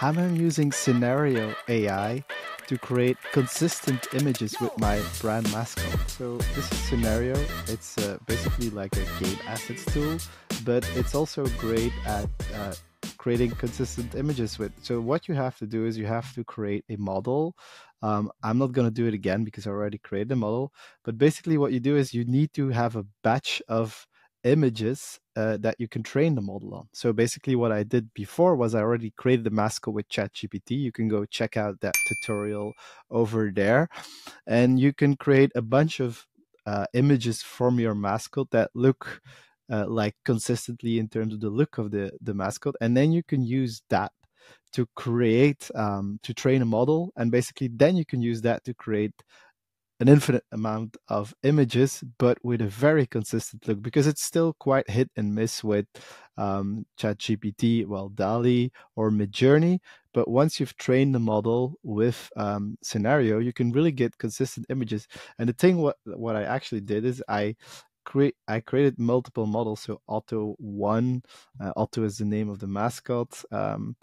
I'm using Scenario AI to create consistent images with my brand mascot. So this is Scenario. It's uh, basically like a game assets tool, but it's also great at uh, creating consistent images with. So what you have to do is you have to create a model. Um, I'm not going to do it again because I already created a model. But basically what you do is you need to have a batch of images uh, that you can train the model on. So basically what I did before was I already created the mascot with ChatGPT. You can go check out that tutorial over there. And you can create a bunch of uh, images from your mascot that look uh, like consistently in terms of the look of the, the mascot. And then you can use that to create, um, to train a model. And basically then you can use that to create an infinite amount of images, but with a very consistent look because it's still quite hit and miss with um, ChatGPT, well, DALL-E or Midjourney. But once you've trained the model with um, scenario, you can really get consistent images. And the thing what what I actually did is I I created multiple models. So Otto one, uh, Otto is the name of the mascot. Um,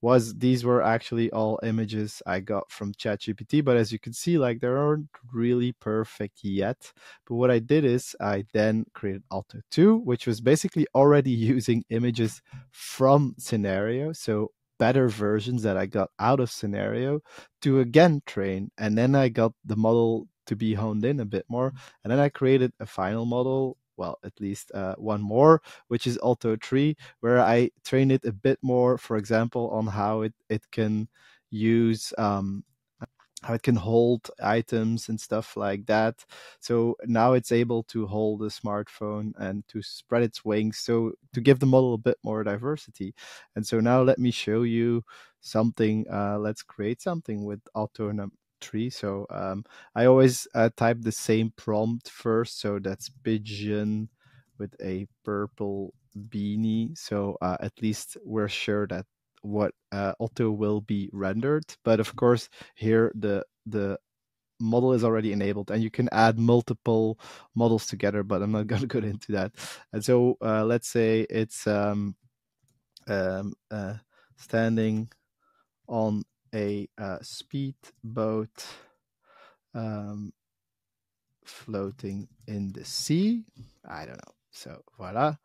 was these were actually all images I got from ChatGPT, but as you can see, like they aren't really perfect yet. But what I did is I then created Otto 2, which was basically already using images from Scenario. So better versions that I got out of Scenario to again train. And then I got the model to be honed in a bit more. And then I created a final model well, at least uh, one more, which is Otto 3, where I train it a bit more, for example, on how it, it can use um, how it can hold items and stuff like that. So now it's able to hold a smartphone and to spread its wings, so to give the model a bit more diversity. And so now let me show you something. Uh, let's create something with Otto So um, I always uh, type the same prompt first. So that's pigeon with a purple beanie. So uh, at least we're sure that what uh, Otto will be rendered. But of course, here the the model is already enabled and you can add multiple models together but i'm not going to go into that and so uh, let's say it's um, um, uh, standing on a uh, speedboat um, floating in the sea. I don't know. So voila.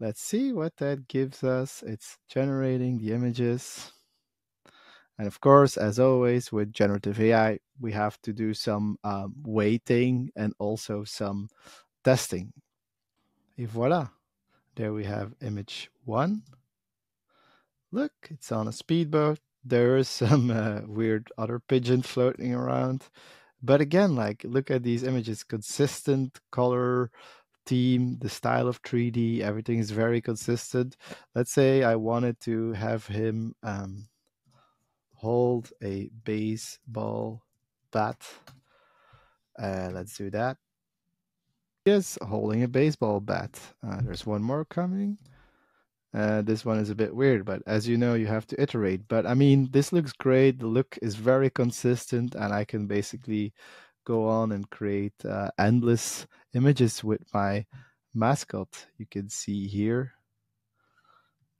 Let's see what that gives us. It's generating the images. And of course, as always with generative AI, we have to do some um, waiting and also some testing. Et voila. There we have image one. Look, it's on a speedboat there is some uh, weird other pigeon floating around. But again, like look at these images, consistent color theme, the style of 3D, everything is very consistent. Let's say I wanted to have him um, hold a baseball bat. Uh, let's do that. Yes, holding a baseball bat. Uh, there's one more coming. Uh, this one is a bit weird, but as you know, you have to iterate. But I mean, this looks great. The look is very consistent, and I can basically go on and create uh, endless images with my mascot. You can see here.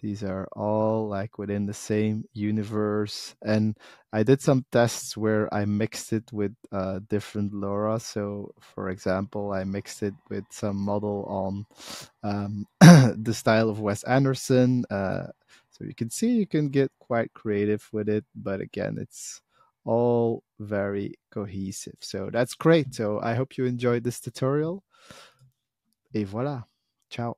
These are all like within the same universe. And I did some tests where I mixed it with uh, different LoRA. So, for example, I mixed it with some model on um, the style of Wes Anderson. Uh, so you can see you can get quite creative with it. But again, it's all very cohesive. So that's great. So I hope you enjoyed this tutorial. Et voilà. Ciao.